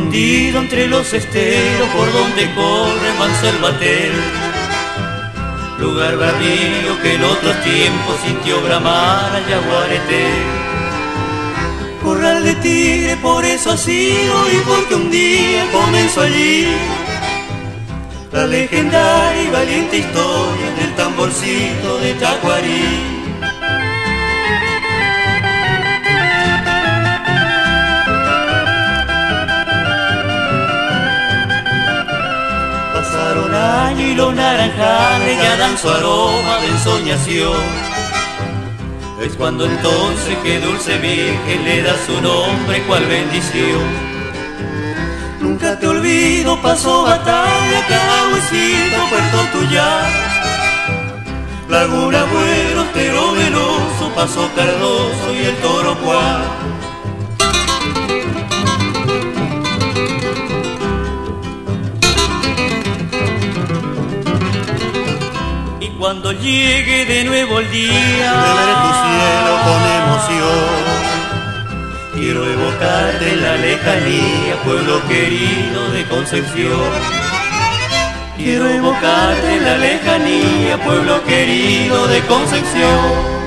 metido entre los esteros por donde corre manso el batel. Lugar bravío que en otros tiempos sintió bramar al yaguareté. Corral de tigre, por eso ha sido y porque un día comenzó allí la legendaria y valiente historia del tamborcito de Tacuarí. Pasaron años y los naranjales ya dan su aroma de ensoñación. Es cuando entonces que dulce virgen le da su nombre cual bendición. Nunca te olvido, pasó batalla, cada huesito, Puerto Tuyá. Laguna Bueno, Tero Veloso, pasó Cardoso y el Toro Cuá. Cuando llegue de nuevo el día de ver tu cielo con emoción Quiero evocarte la lejanía, pueblo querido de Concepción. Quiero evocarte en la lejanía, pueblo querido de Concepción.